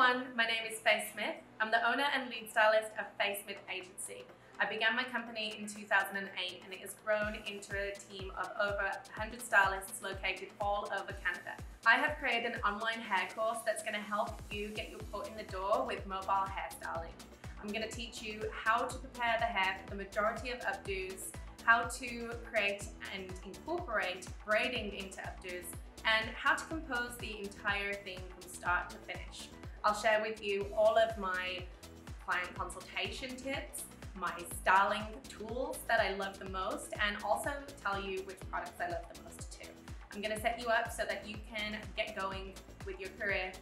everyone, my name is Faye Smith. I'm the owner and lead stylist of Faye Smith Agency. I began my company in 2008 and it has grown into a team of over 100 stylists located all over Canada. I have created an online hair course that's going to help you get your foot in the door with mobile hairstyling. I'm going to teach you how to prepare the hair for the majority of updos, how to create and incorporate braiding into updos, and how to compose the entire thing from start to finish. I'll share with you all of my client consultation tips, my styling tools that I love the most, and also tell you which products I love the most too. I'm gonna set you up so that you can get going with your career.